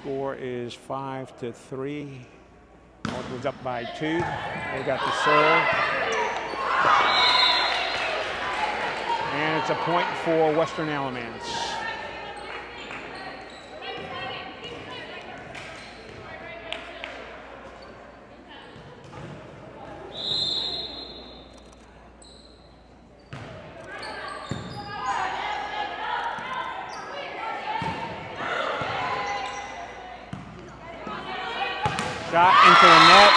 score is five to three. Northwood's up by two. They got the serve. And it's a point for Western Alamance. Shot into the net.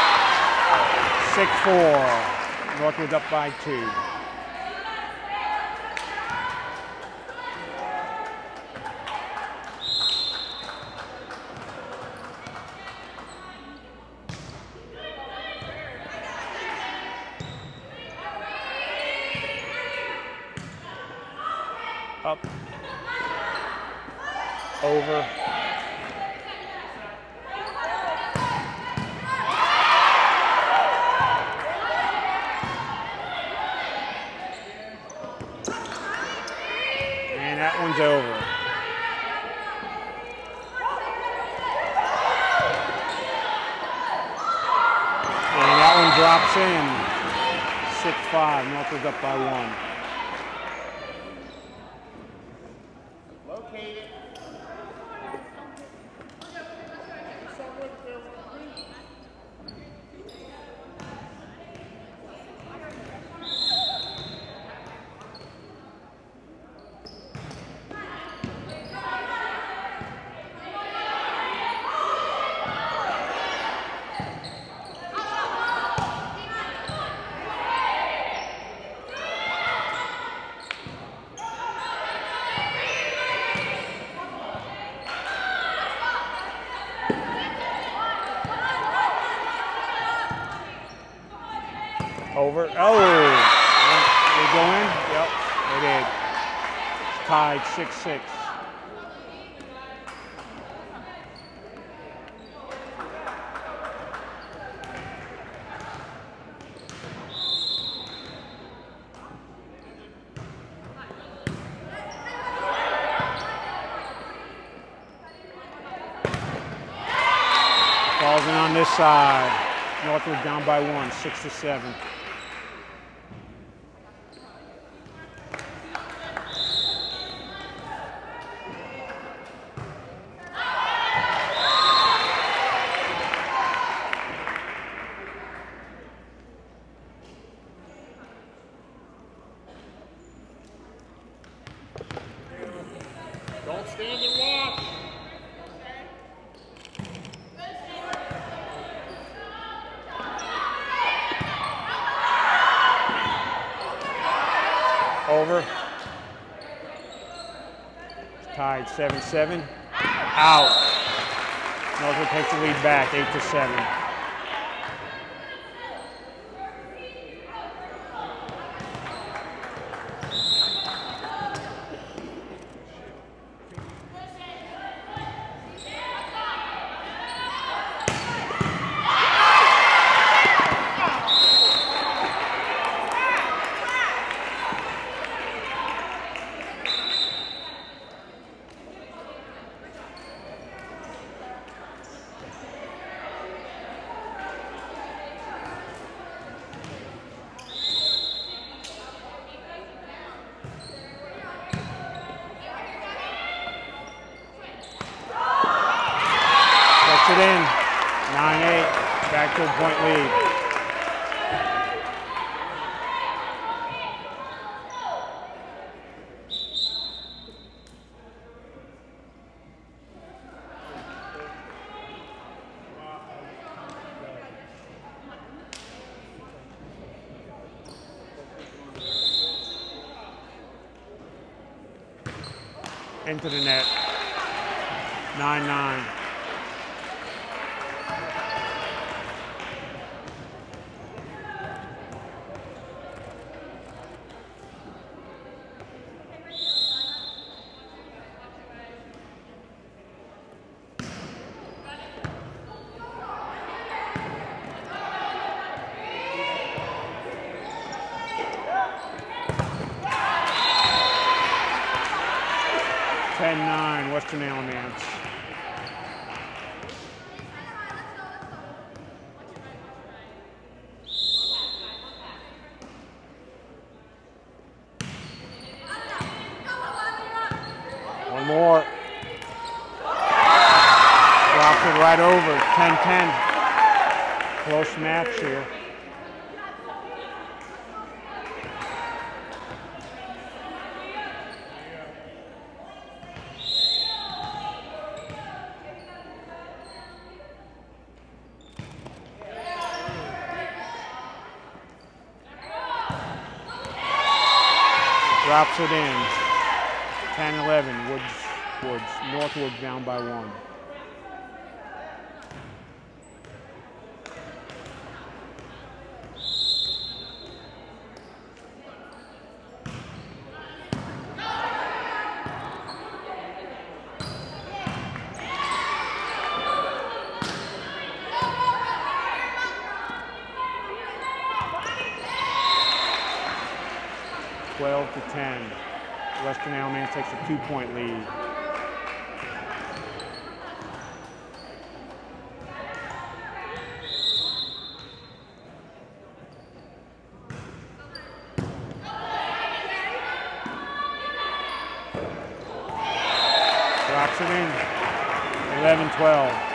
6-4. Northwood's up by two. Up. Over. And that one's over. And that one drops in. 6-5. Northwood's up by one. Over. Oh! They go in? Yep, they did. Tied 6-6. Falls in on this side. Northwood down by one, six to seven. Seven-seven. Out. Northwood takes the lead back, 8 to 7. Into the net. 9-9. Western Alamance. One more. Dropped it right over, 10-10. Close match here. Drops it in. 10-11. Woods, Woods. Northwood down by one. Twelve to ten. Western Alamance takes a two-point lead. Drops it in. 11-12.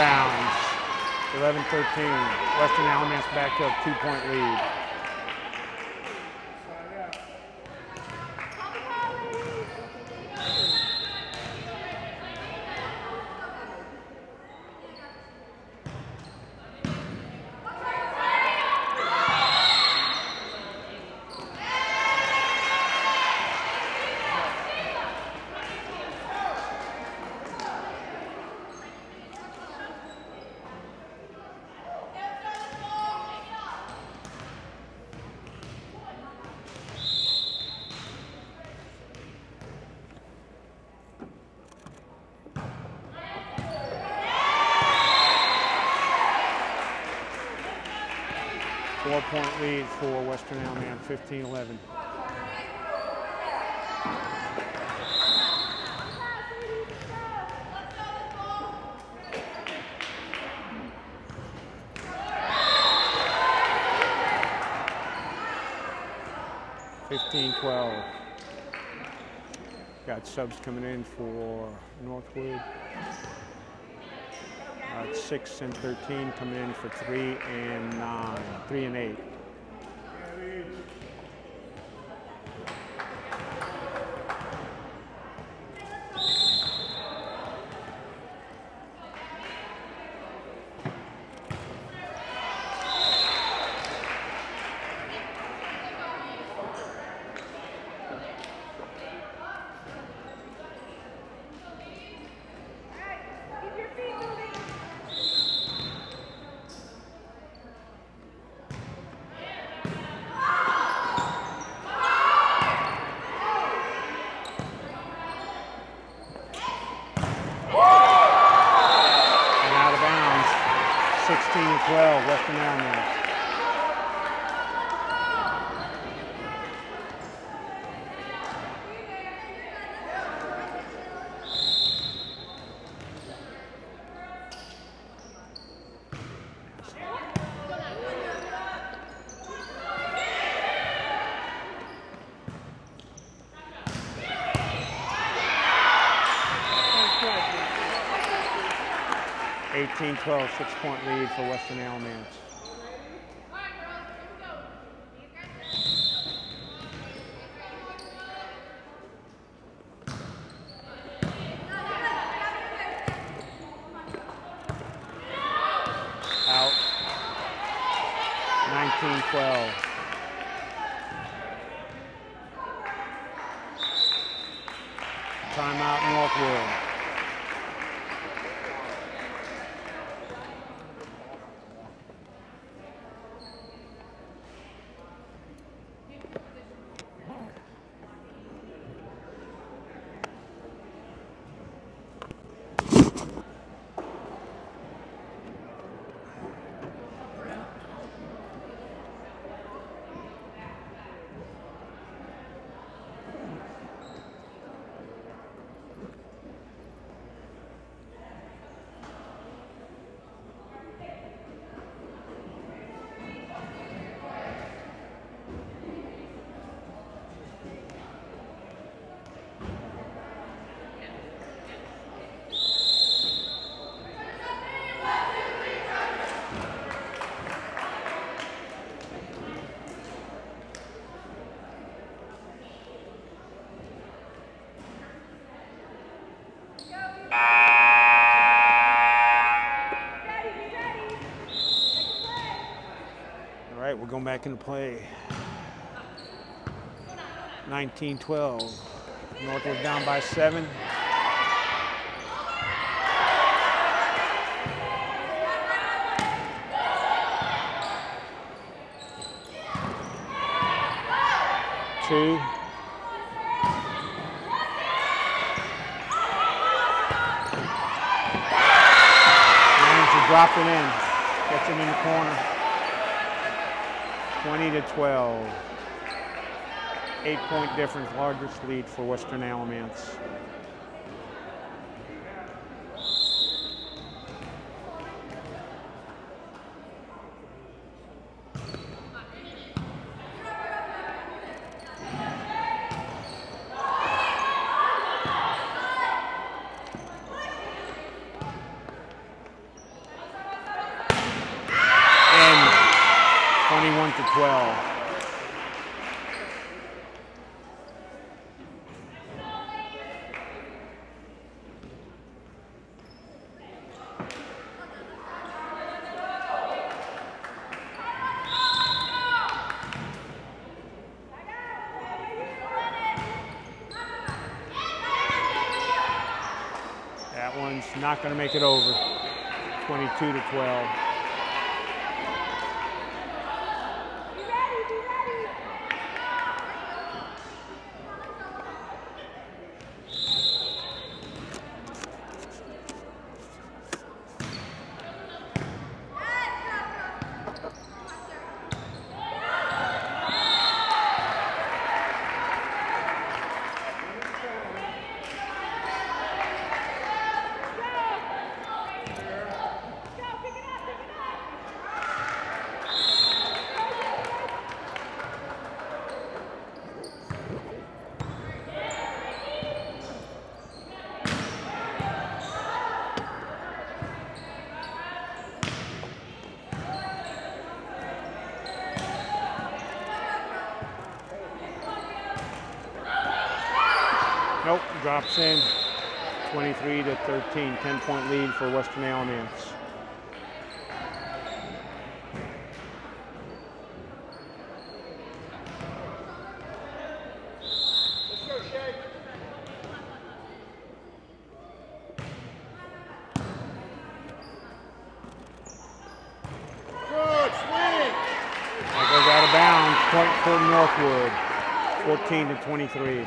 Bounds. 11-13. Western Alamance back to a two-point lead. Four-point lead for Western Alamance, 15-11. Fifteen twelve. Got subs coming in for Northwood at 6 and 13, coming in for 3 and 9, 3 and 8. 14-12, six-point lead for Western Alamance. Out. 19-12. Going back into play. 19-12. Northwood down by seven. Two. Managed to drop it in. Gets it in the corner. 20 to 12. Eight point difference, largest lead for Western Alamance. And 21 to 12. That one's not going to make it over. 22 to 12. Drops in. 23 to 13, 10 point lead for Western Alamance. Let's go, Shay. Good, swing. That goes out of bounds. Point for Northwood. 14 to 23.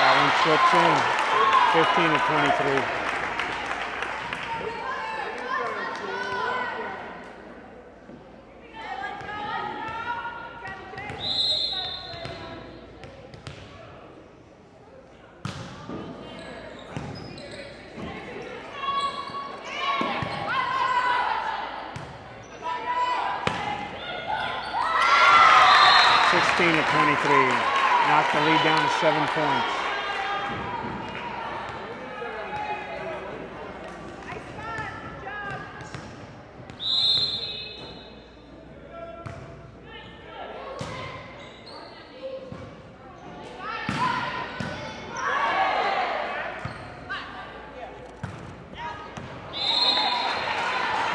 That one slips in. 15 to 23. Sixteen to twenty-three. Knocked the lead down to seven points.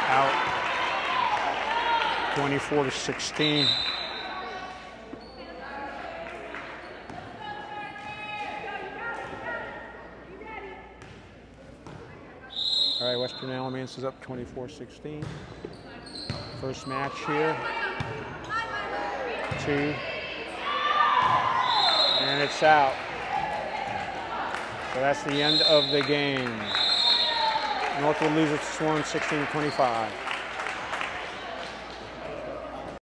Out. Twenty-four to sixteen. All right, Western Alamance is up 24-16. First match here. Two. And it's out. So that's the end of the game. Northwood loses to Swan 16 25.